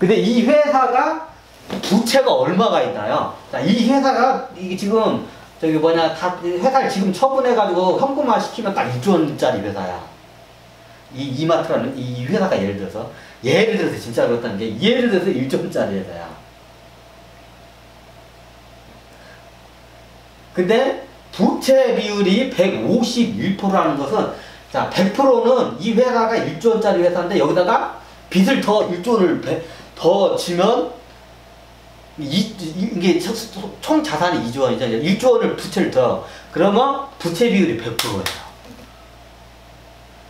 근데 이 회사가 부채가 얼마가 있나요? 자, 이 회사가 이게 지금 저기 뭐냐 다 회사를 지금 처분해가지고 현금화 시키면 딱 2조 원짜리 회사야. 이 이마트라는 이 회사가 예를 들어서 예를 들어서 진짜 그렇다는 게 예를 들어서 1조 원짜리 회사야. 근데 부채 비율이 151%라는 것은 자 100%는 이 회사가 1조 원짜리 회사인데 여기다가 빚을 더 1조 원을 배- 더 지면 이, 이- 이게 총- 총 자산이 2조 원이죠. 1조 원을 부채를 더 그러면 부채 비율이 100%예요.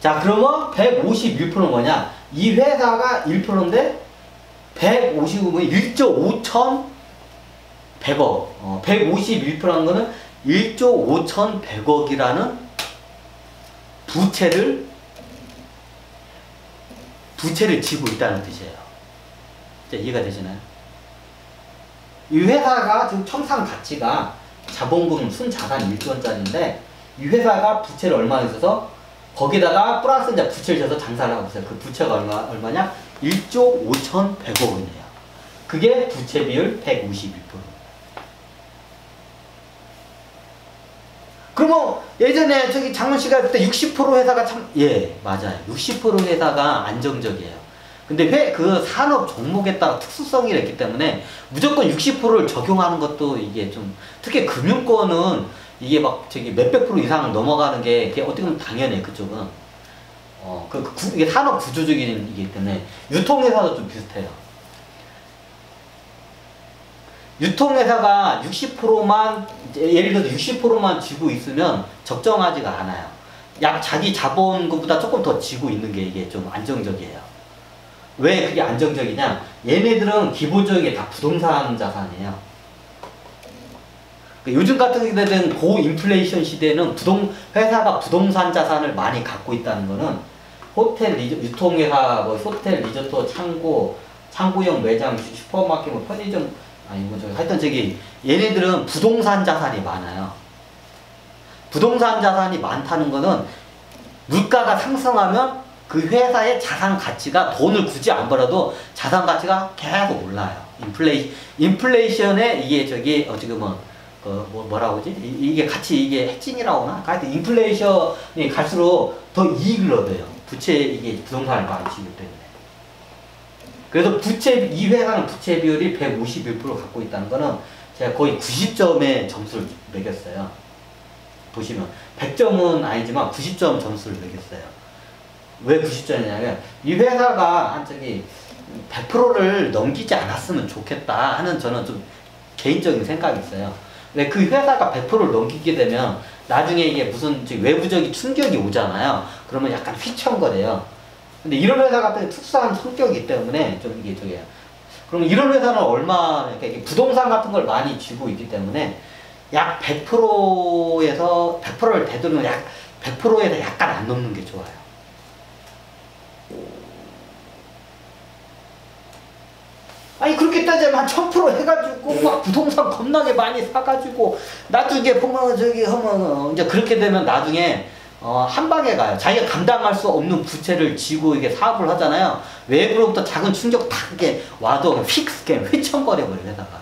자 그러면 151%는 뭐냐? 이 회사가 1%인데 155면 1조 5천 100억. 어, 151%라는 거는 1조 5,100억이라는 부채를 부채를 지고 있다는 뜻이에요. 자, 이해가 되시나요? 이 회사가 지금 청산 가치가 자본금 순자산 1조 원짜리인데 이 회사가 부채를 얼마 있어서 거기다가 플러스 이제 부채를 져서 장사를 하고 있어요. 그 부채가 얼마, 얼마냐? 1조 5,100억이네요. 그게 부채 비율 151%. 그러면 예전에 저기 장문 씨가 할때60% 회사가 참, 예, 맞아요. 60% 회사가 안정적이에요. 근데 회, 그 산업 종목에 따라 특수성이 있기 때문에 무조건 60%를 적용하는 것도 이게 좀, 특히 금융권은 이게 막 저기 몇백 프로 이상 넘어가는 게 어떻게 보면 당연해, 그쪽은. 어, 그, 그 구- 이게 산업 구조적인 이기 때문에 유통회사도 좀 비슷해요. 유통회사가 60%만 예를 들어서 60%만 쥐고 있으면 적정하지가 않아요. 약 자기 자본금보다 조금 더 쥐고 있는 게 이게 좀 안정적이에요. 왜 그게 안정적이냐? 얘네들은 기본적인 게 다 부동산 자산이에요. 그 요즘 같은 데는 고인플레이션 시대는 부동 회사가 부동산 자산을 많이 갖고 있다는 거는 호텔 리조, 유통회사 뭐 호텔 리조트 창고 창고형 매장 슈퍼마켓 뭐 편의점 아니 뭐 저기 하여튼 저기 얘네들은 부동산 자산이 많아요. 부동산 자산이 많다는 거는 물가가 상승하면 그 회사의 자산 가치가 돈을 굳이 안 벌어도 자산 가치가 계속 올라요. 인플레이 인플레이션에 이게 저기 어 지금 뭐그 뭐라고 하지? 이- 이게 같이 이게 핵진이라고 하나? 하여튼 인플레이션이 갈수록 더 이익을 얻어요. 부채 이게 부동산을 많이 지기 때문에. 그래서 부채 이 회사는 부채 비율이 151% 갖고 있다는 거는 제가 거의 90점의 점수를 매겼어요. 보시면 100점은 아니지만 90점 점수를 매겼어요. 왜 90점이냐면 이 회사가 한 저기 100%를 넘기지 않았으면 좋겠다 하는 저는 좀 개인적인 생각이 있어요. 왜 그 회사가 100%를 넘기게 되면 나중에 이게 무슨 외부적인 충격이 오잖아요. 그러면 약간 휘청거려요. 근데 이런 회사 같은 게 특수한 성격이기 때문에 좀 이게 저기 그럼 이런 회사는 얼마 이게 부동산 같은 걸 많이 쥐고 있기 때문에 약 100%에서 100%를 되도록 약 100%에서 약간 안 넘는 게 좋아요. 아니 그렇게 따지면 한1000% 해가지고 막 부동산 겁나게 많이 사가지고 나중에 보면 저기 하면 이제 그렇게 되면 나중에 어, 한 방에 가요. 자기가 감당할 수 없는 부채를 지고 이게 사업을 하잖아요. 외부로부터 작은 충격 딱 이게 와도 픽스캠 휘청거려 버려 회사가.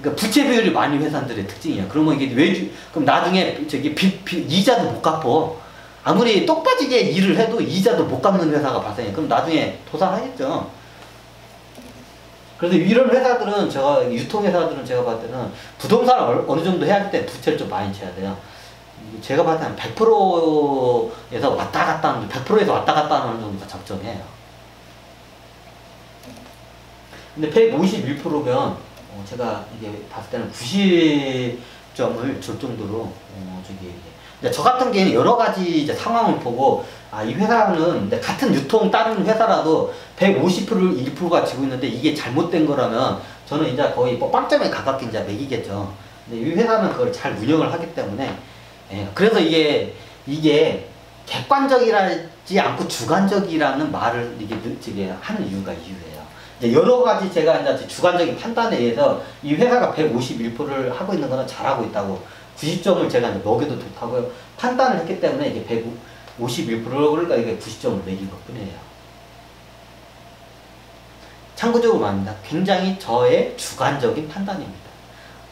그러니까 부채 비율이 많은 회사들의 특징이야. 그러면 이게 외주 그럼 나중에 저기 빚, 빚 이자도 못 갚어. 아무리 똑 빠지게 일을 해도 이자도 못 갚는 회사가 발생해. 그럼 나중에 도산하겠죠. 그래서 이런 회사들은 제가 유통회사들은 제가 봤을 때는 부동산을 얼- 어느 정도 해야 할 때 부채를 좀 많이 쳐야 돼요. 제가 봤을 때는 100%에서 왔다 갔다 하는 100%에서 왔다 갔다 하는 정도가 적정해요. 근데 151%면 어, 제가 이게 봤을 때는 90점을 줄 정도로 어, 저기 저 같은 경우는 여러 가지 이제 상황을 보고 아 이 회사는 같은 유통 다른 회사라도 150%를 1%가 지고 있는데 이게 잘못된 거라면 저는 이제 거의 뭐 빵점에 가깝게 이제 매기겠죠. 근데 이 회사는 그걸 잘 운영을 하기 때문에 예, 그래서 이게 이게 객관적이라지 않고 주관적이라는 말을 이게 늘- 이게 하는 이유가 이유예요. 이제 여러 가지 제가 이제 주관적인 판단에 의해서 이 회사가 151%를 하고 있는 거는 잘하고 있다고 90점을 제가 먹여도 좋다고 판단을 했기 때문에 이게 151%를 그러니까 이게 90점을 매긴 것 뿐이에요. 참고적으로 말합니다. 굉장히 저의 주관적인 판단입니다.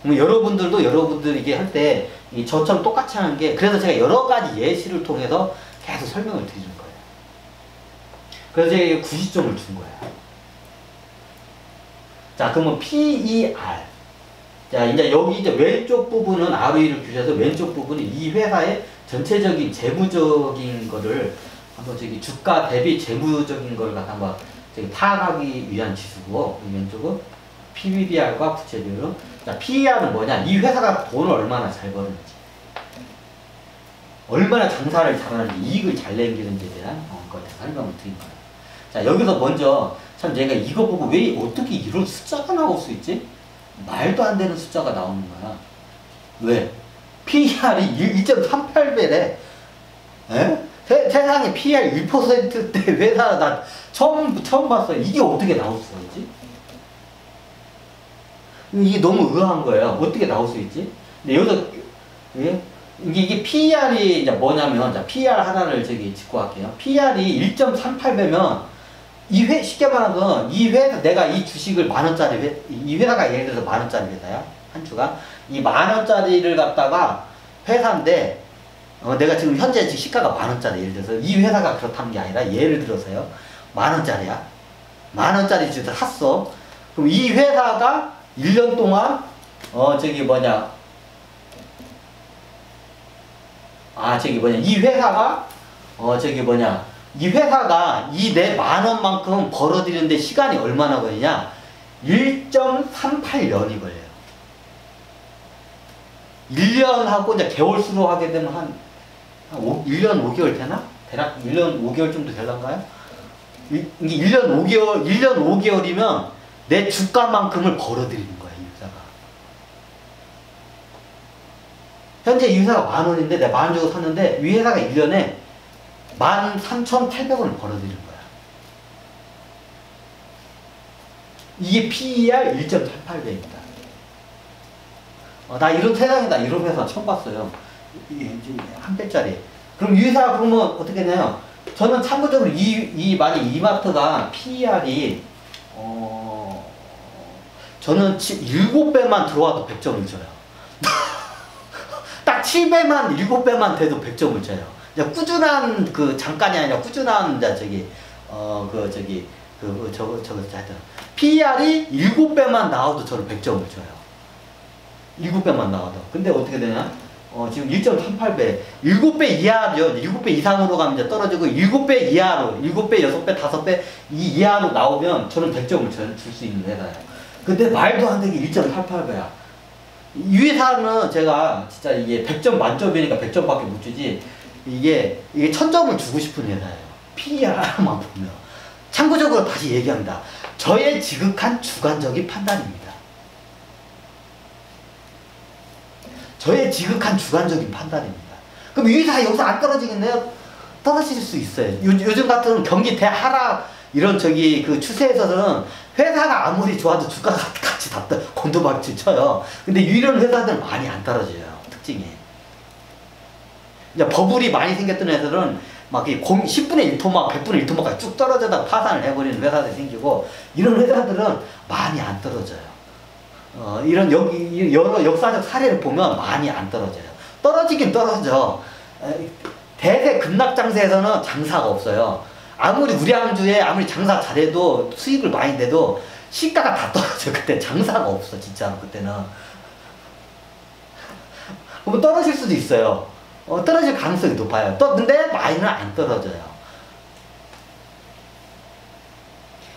그럼 여러분들도 여러분들 이게 할 때 저처럼 똑같이 하는 게 그래서 제가 여러 가지 예시를 통해서 계속 설명을 드리는 거예요. 그래서 제가 90점을 준 거예요. 자, 그러면 PER. 자, 이제 여기 이제 왼쪽 부분은 ROE를 규정해서 왼쪽 부분은 이 회사의 전체적인 재무적인 거를 한번 저기 주가 대비 재무적인 걸 갖다 한번 저기 파악하기 위한 지수고 왼쪽은 PBR과 부채 비율은 자, PER은 뭐냐? 이 회사가 돈을 얼마나 잘 버는지 얼마나 장사를 잘하는지 이익을 잘 남기는지에 대한 어, 것에 설명을 드린 거예요. 자, 여기서 먼저 참 제가 이거 보고 왜 어떻게 이런 숫자가 나올 수 있지? 말도 안 되는 숫자가 나오는 거야. 왜? PER이 1.38배래. 에? 세, 세상에 PER 1%대 회사 나 처음 처음 봤어요. 이게 어떻게 나올 수가 있지? 이게 너무 의아한 거예요. 어떻게 나올 수 있지? 근데 여기서 예? 이게, 이게 PER이 이제 뭐냐면 자, PER 하나를 저기 짚고 할게요. PER이 1.38배면 이 회, 쉽게 말하면 이 회사, 내가 이 주식을 만 원짜리 회, 이 회사가 예를 들어서 만 원짜리 회사야. 한 주가. 이 만 원짜리를 갖다가 회사인데, 어, 내가 지금 현재 지금 시가가 만 원짜리 예를 들어서 이 회사가 그렇다는 게 아니라 예를 들어서요. 만 원짜리야. 만 원짜리 주도 샀어. 그럼 이 회사가 1년 동안, 어, 저기 뭐냐. 아, 저기 뭐냐. 이 회사가, 어, 저기 뭐냐. 이 회사가 이 내 만 원만큼 벌어들이는데 시간이 얼마나 걸리냐? 1.38년이 걸려요. 1년 하고 이제 개월 수로 하게 되면 한, 한 5, 1년 5개월 되나? 대략 1년 5개월 정도 될란가요? 이게 1년 5개월, 1년 5개월이면 내 주가만큼을 벌어들이는 거야, 이 회사가. 현재 이 회사가 만 원인데 내가 만 원 주고 샀는데 이 회사가 1년에 13,800원을 벌어들인 거야. 이게 PER 1.88배입니다. 어, 나 이런 세상에다 이런 회사 처음 봤어요. 한 배짜리. 그럼 이 회사 그러면 어떻게 되나요? 저는 참고적으로 이, 이 만약 이마트가 PER이 어, 저는 7배만 들어와도 100점을 줘요. 딱 7배만 7배만 돼도 100점을 줘요. 꾸준한 그 잠깐이 아니라 꾸준한 자 저기 어 그 저기 그 저거 저거 하여튼 PER이 7배만 나와도 저를 100점을 줘요. 7배만 나와도. 근데 어떻게 되냐? 어 지금 1.38배. 7배 이하죠. 7배 이상으로 가면 이제 떨어지고 7배 이하로 7배, 6배, 5배 이 이하로 나오면 저는 100점을 줄 수 있는 회사예요. 근데 말도 안 되게 1.88배야. 이 회사는 제가 진짜 이게 100점 만점이니까 100점밖에 못 주지 이게 이게 천점을 주고 싶은 회사예요. PER만 보면. 참고적으로 다시 얘기합니다. 저의 지극한 주관적인 판단입니다. 저의 지극한 주관적인 판단입니다. 그럼 이 회사 여기서 안 떨어지겠네요? 떨어질 수 있어요. 요, 요즘 같은 경기 대하락 이런 저기 그 추세에서는 회사가 아무리 좋아도 주가가 같이 다 곤두박질 쳐요. 근데 이런 회사들 많이 안 떨어져요. 특징이. 이제 버블이 많이 생겼던 회사들은 막 10분의 1토막, 100분의 1토막까지 쭉 떨어져다 파산을 해버리는 회사들이 생기고 이런 회사들은 많이 안 떨어져요. 어, 이런 여기 여러 역사적 사례를 보면 많이 안 떨어져요. 떨어지긴 떨어져. 대세 급락 장세에서는 장사가 없어요. 아무리 우량주에 아무리 장사 잘해도 수익을 많이 내도 시가가 다 떨어져. 그때 장사가 없어 진짜로 그때는. 그러면 떨어질 수도 있어요. 어, 떨어질 가능성이 높아요. 또 근데 많이는 안 떨어져요.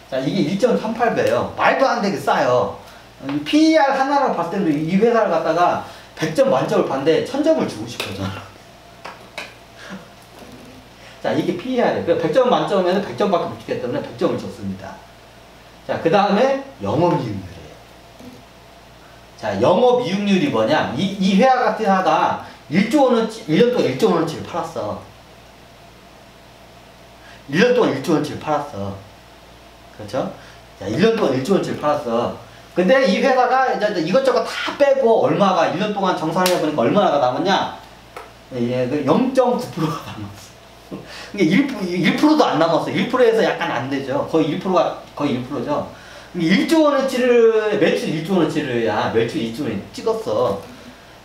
자, 이게 1.38배예요. 말도 안 되게 싸요. PER 하나로 봤을 때도 이 회사를 갖다가 100점 만점을 봤는데 1000점을 주고 싶어요. 자, 이게 PER이에요. 100점 만점에는 100점밖에 못 주기 때문에 100점을 줬습니다. 자, 그 다음에 영업이익률이에요. 자, 영업이익률이 뭐냐? 이, 이 회사 같은 회사가 1조 원어치, 1년 동안 1조 원어치를 팔았어. 1년 동안 1조 원어치를 팔았어. 그렇죠? 자, 1년 동안 1조 원어치를 팔았어. 근데 이 회사가 이제 이것저것 다 빼고 얼마가 1년 동안 정산해 보니까 얼마나 남았냐? 예, 0.9%가 남았어. 이게 1, 1%도 안 남았어. 1%에서 약간 안 되죠. 거의 1%가 거의 1%죠. 1조 원어치를 매출 1조 원어치를 야 매출 1조 원 찍었어.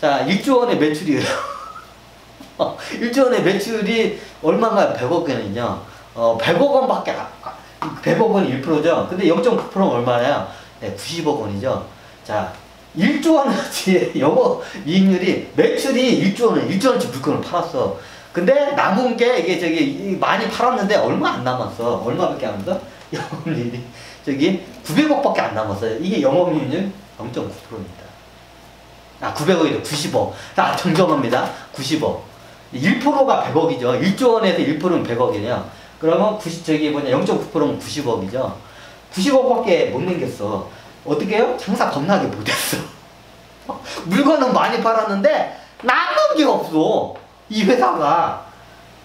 자 1조 원의 매출이에요. 1조 원의 매출이 얼마인가요? 100억 원이죠. 어 100억 원밖에 안, 100억 원이 1%죠. 근데 0.9%는 얼마나요? 네, 90억 원이죠. 자 1조 원어치 영업 이익률이 매출이 1조 원, 1조 원어치 물건을 팔았어. 근데 남은 게 이게 저기 많이 팔았는데 얼마 안 남았어. 얼마밖에 안 남았어? 영업이익이 저기 900억밖에 안 남았어요. 이게 영업이익률 0.9%입니다. 아 900억이죠. 90억. 자 정정합니다. 90억. 1%가 100억이죠. 1조 원에서 1%는 100억이에요. 그러면 90 저기 뭐냐 0.9%는 90억이죠. 90억밖에 못 남겼어. 어떻게 해요? 장사 겁나게 못했어. 물건은 많이 팔았는데 남은 게 없어. 이 회사가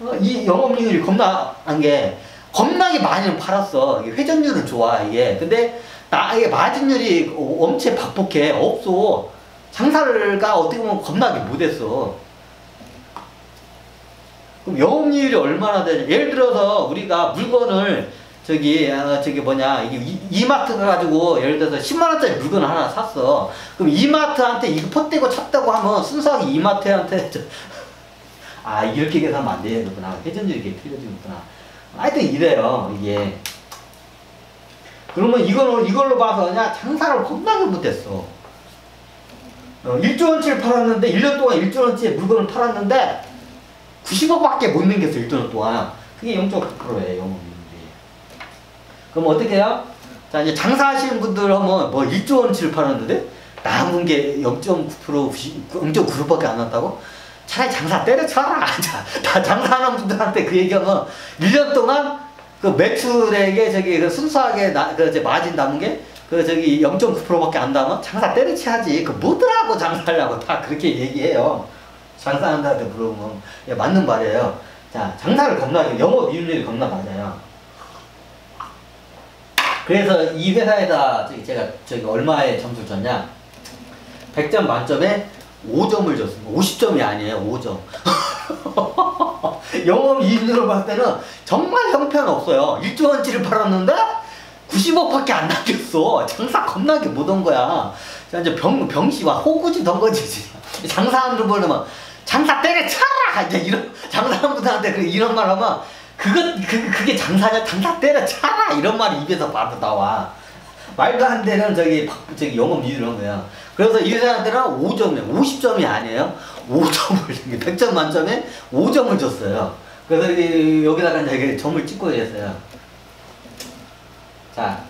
어, 이 영업이익률이 겁나한 게 겁나게 많이 팔았어. 회전율은 좋아 이게. 근데 나 이게 마진율이 엄청 박복해 없어. 장사를가 어떻게 보면 겁나게 못했어. 그럼 영업이익률이 얼마나 되냐? 예를 들어서 우리가 물건을 저기 아, 저기 뭐냐 이, 이마트 가 가지고 예를 들어서 10만 원짜리 물건을 하나 샀어. 그럼 이마트한테 이거 퍼떼고 쳤다고 하면 순수하게 이마트한테 저, 아 이렇게 계산하면 안 되는구나 회전율이 이렇게 틀려지는구나 하여튼 이래요 이게 그러면 이걸, 이걸로 봐서 그냥 장사를 겁나게 못했어 어, 1조 원치를 팔았는데 1년 동안 1조 원치의 물건을 팔았는데 90억밖에 못 남겼어 1조 원 동안 그게 0.9%예요 영업이익률이 그럼 어떻게 해요? 자 이제 장사하시는 분들 하면 뭐 1조 원치를 팔았는데 남은 게 0.9% 0.9%밖에 안 났다고? 차라리 장사 때려쳐라. 다 장사하는 분들한테 그 얘기하면 1년 동안 그 매출액에 저기 그 순수하게 나, 그 이제 마진 남은 게 그 저기 0.9%밖에 안 남으면 장사 때려쳐야지. 그 뭐더라고 장사하려고 다 그렇게 얘기해요. 장사하는 사람한테 물어보면 예, 맞는 말이에요. 자 장사를 겁나게 영업 이율률이 겁나 맞아요. 그래서 이 회사에다 저기 제가 저기 얼마에 점수를 줬냐? 100점 만점에 5점을 줬습니다. 50점이 아니에요. 5점. 영업 이익률을 봤을 때는 정말 형편없어요. 1조 원치를 팔았는데 90억밖에 안 남겼어. 장사 겁나게 못 온 거야. 자, 이제 병, 병시와 호구지 덩거지. 장사하는 분 보면 장사 때려쳐라! 이제 이런, 장사하는 분들한테 이런 말 하면 그거, 그, 그게 장사냐? 장사 때려쳐라! 이런 말이 입에서 바로 나와. 말도 안 되는 저기, 저기 영업 이익률인 거야. 그래서 이 회사한테는 5점이에요. 50점이 아니에요. 5점을, 100점 만점에 5점을 줬어요. 그래서 여기다가 이제 점을 찍고 했어요. 자,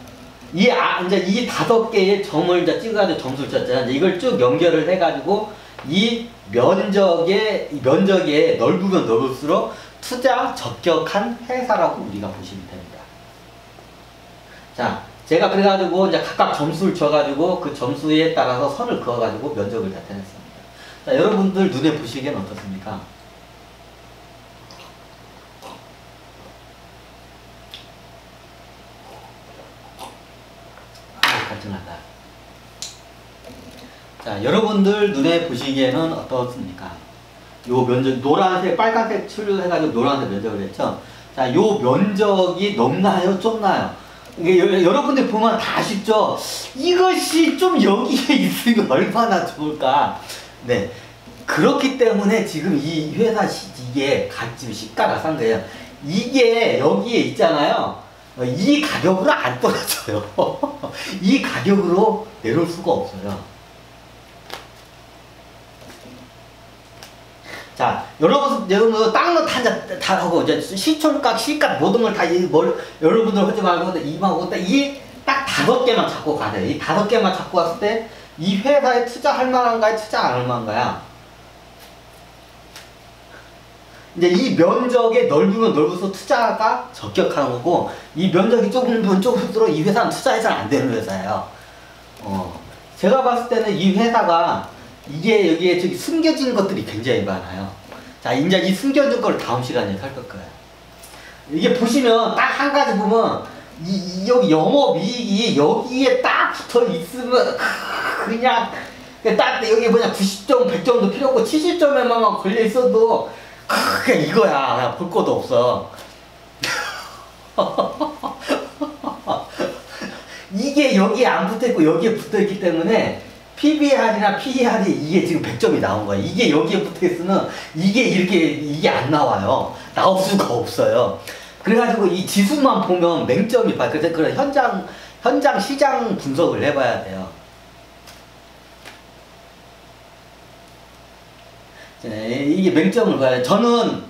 이, 아, 이제 이 다섯 개의 점을 이제 찍어가지고 점수를 쳤잖아요. 이걸 쭉 연결을 해가지고 이 면적의, 면적에 넓으면 넓을수록 투자 적격한 회사라고 우리가 보시면 됩니다. 자, 제가 그래가지고 이제 각각 점수를 줘가지고 그 점수에 따라서 선을 그어가지고 면적을 나타냈습니다. 자, 여러분들 눈에 보시기엔 어떻습니까? 아, 갈증난다. 자, 여러분들 눈에 보시기에는 어떻습니까? 요 면적, 노란색, 빨간색 칠을 해가지고 노란색 면적을 했죠? 자, 요 면적이 넓나요? 좁나요? 이게 여러분들 보면 다 아시죠? 이것이 좀 여기에 있으면 얼마나 좋을까. 네. 그렇기 때문에 지금 이 회사 시, 이게 지금 시가가 싼 거예요. 이게 여기에 있잖아요. 이 가격으로 안 떨어져요. 이 가격으로 내려올 수가 없어요. 자, 여러분, 여러분, 딴거 다, 다 하고, 이제 시총값, 시값, 모든 걸 다, 뭘, 여러분들 하지 말고, 이만하고, 이, 딱 다섯 개만 잡고 가세요. 이 다섯 개만 잡고 왔을 때, 이 회사에 투자할 만한가요? 투자 안 할 만한가요? 이제 이 면적에 넓으면 넓을수록 투자가 적격하는 거고, 이 면적이 좁으면 좁을수록 이 회사는 투자해서는 안 되는 회사예요. 어. 제가 봤을 때는 이 회사가 이게 여기에 저기 숨겨진 것들이 굉장히 많아요. 자, 이제 이 숨겨진 걸 다음 시간에 살필 거예요. 이게 보시면 딱 한 가지 보면 이, 이 여기 영업이익이 여기에 딱 붙어 있으면 그냥 딱 여기 뭐냐 90점, 100점도 필요 없고 70점에만 걸려 있어도 그게 이거야. 그냥 볼 것도 없어. 이 이게 여기에 안 붙어 있고 여기에 붙어 있기 때문에 PBR이나 PER이 이게 지금 100점이 나온 거예요. 이게 여기에 붙어 있으면 이게 이렇게 이게 안 나와요. 나올 수가 없어요. 그래가지고 이 지수만 보면 맹점이 봐. 그래서 그런 현장 현장 시장 분석을 해봐야 돼요. 이게 맹점을 봐요. 저는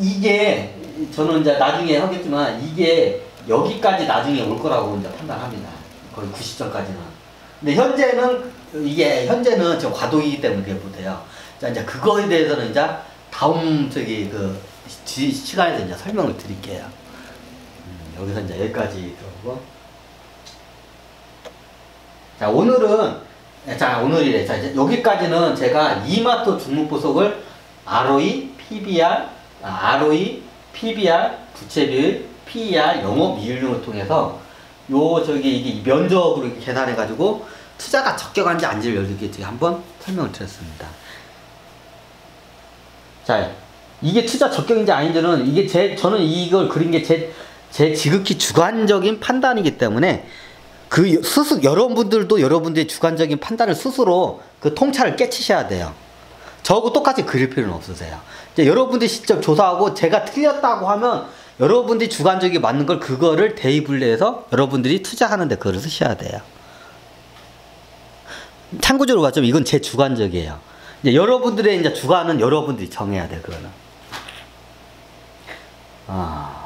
이, 게 저는 이제 나중에 하겠지만 이게 여기까지 나중에 올 거라고 이제 판단합니다. 거의 90점까지는. 근데 현재는 이게 현재는 저 과도이기 때문에 그게 못해요. 자 이제 그거에 대해서는 이제 다음 저기 그 시, 시간에서 이제 설명을 드릴게요. 음, 여기서 이제 여기까지 들어오고. 자 오늘은 자 오늘이래. 자 이제 여기까지는 제가 이마트 중목 보석을 ROE, PBR, 아, ROE, PBR, 부채비율, PER, 영업 이율 등을 통해서 요 저기 이게 면적으로 이렇게 계산해 가지고 투자가 적격한지 아닌지를 이렇게 한번 설명을 드렸습니다. 자, 이게 투자 적격인지 아닌지는 이게 제 저는 이걸 그린 게 제 제 지극히 주관적인 판단이기 때문에 그 스스 여러분들도 여러분들의 주관적인 판단을 스스로 그 통찰을 깨치셔야 돼요. 저하고 똑같이 그릴 필요는 없으세요. 이제 여러분들이 직접 조사하고 제가 틀렸다고 하면 여러분들이 주관적이 맞는 걸 그거를 대입을 해서 여러분들이 투자하는데 그걸 쓰셔야 돼요. 참고적으로 봤자면 이건 제 주관적이에요. 이제 여러분들의 이제 주관은 여러분들이 정해야 돼 그거는. 아.